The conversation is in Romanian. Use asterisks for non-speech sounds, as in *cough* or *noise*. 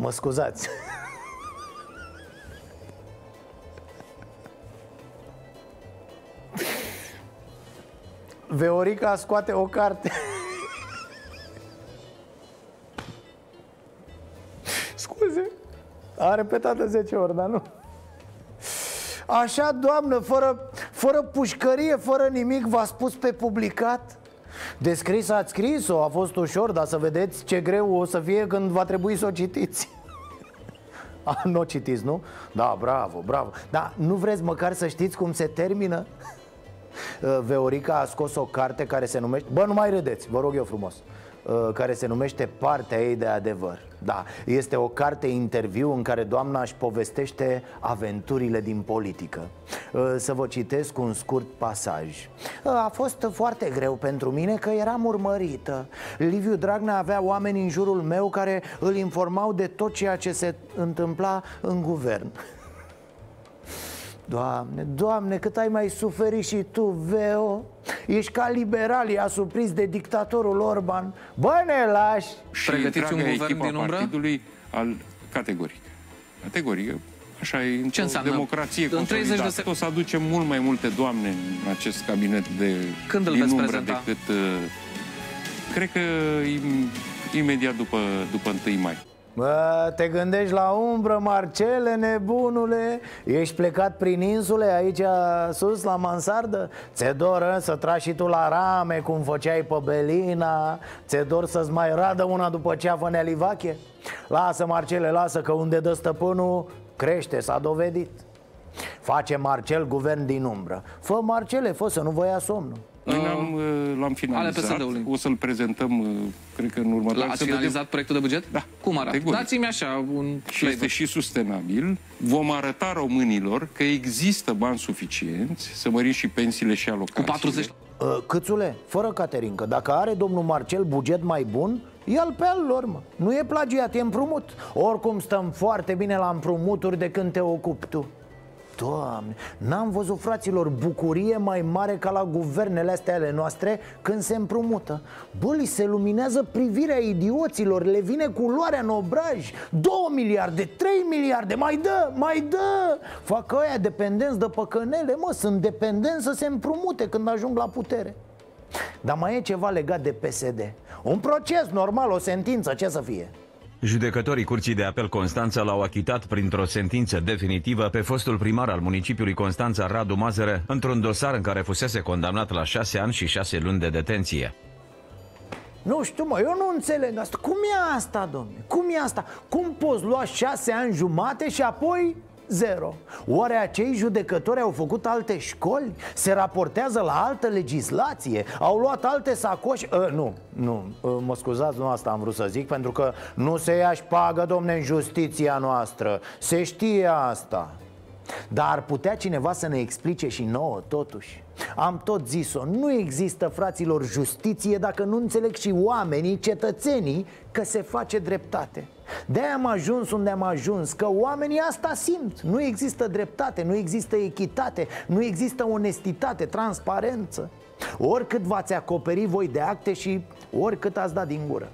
Mă scuzați. Veorica scoate o carte. Scuze. A repetat de 10 ori, dar nu. Așa, doamnă, fără, fără pușcărie, fără nimic V-a spus pe publicat Descris ați scris-o, a fost ușor Dar să vedeți ce greu o să fie când va trebui să o citiți *laughs* a, nu o citiți, nu? Da, bravo, bravo Dar nu vreți măcar să știți cum se termină? *laughs* Veorica a scos o carte care se numește Bă, nu mai râdeți, vă rog eu frumos. Uh, care se numește Partea ei de adevăr. Da, este o carte interviu în care doamna își povestește aventurile din politică. Uh, Să vă citesc un scurt pasaj. Uh, A fost foarte greu pentru mine că eram urmărită. Liviu Dragnea avea oameni în jurul meu care îl informau de tot ceea ce se întâmpla în guvern Doamne, Doamne, cât ai mai suferit și tu, Veo Ești ca liberalii asupriți de dictatorul Orban Bă, ne lași Și Pregătiți un guvern din umbră? partidului al categoric Categoric, așa e Ce înseamnă? democrație în 30 de sec- O să aducem mult mai multe doamne în acest cabinet de Când îl din veți umbră prezenta? decât... Uh, cred că im, imediat după, după 1 mai Bă, te gândești la umbră, Marcele, nebunule? Ești plecat prin insule, aici sus, la mansardă? Ți-e dor ă, să tragi și tu la rame, cum făceai pe Belina? Ți-e dor să-ți mai radă una după ceafă nealivache? Lasă, Marcele, lasă, că unde dă stăpânul, crește, s-a dovedit. Face Marcel guvern din umbră. Fă, Marcele, fă să nu vă ia somnul Noi l-am, uh, l-am finalizat, PSD-ului. o să-l prezentăm, uh, cred că în următoarea L-ați să vedem- finalizat proiectul de buget? Da, Cum arată? categoric. Dați-mi așa un și este flavor. și sustenabil. Vom arăta românilor că există bani suficienți să mărim și pensiile și alocațiile. Cu 40 Uh, Câțule, fără Caterincă, dacă are domnul Marcel buget mai bun, ia-l pe al lor, mă Nu e plagiat, e împrumut Oricum stăm foarte bine la împrumuturi de când te ocupi tu Doamne, n-am văzut fraților bucurie mai mare ca la guvernele astea ale noastre când se împrumută. Bă, li se luminează privirea idioților, le vine culoarea în obraj. 2 miliarde, 3 miliarde, mai dă, mai dă. Fac ăia dependenți de păcănele, mă, sunt dependenți să se împrumute când ajung la putere. Dar mai e ceva legat de PSD Un proces normal, o sentință, ce să fie? Judecătorii Curții de Apel Constanța l-au achitat printr-o sentință definitivă pe fostul primar al municipiului Constanța, Radu Mazăre, într-un dosar în care fusese condamnat la șase ani și șase luni de detenție. Nu știu, mă, eu nu înțeleg asta Cum e asta, domne? Cum e asta? Cum poți lua șase ani jumate și apoi zero? Oare acei judecători au făcut alte școli? Se raportează la altă legislație? Au luat alte sacoși? Uh, nu, nu, uh, mă scuzați, nu asta am vrut să zic Pentru că nu se ia șpagă, domne, în justiția noastră Se știe asta dar ar putea cineva să ne explice și nouă, totuși? Am tot zis-o, nu există, fraților, justiție dacă nu înțeleg și oamenii, cetățenii, că se face dreptate. De-aia am ajuns unde am ajuns, că oamenii asta simt. Nu există dreptate, nu există echitate, nu există onestitate, transparență. Oricât v-ați acoperi voi de acte și oricât ați dat din gură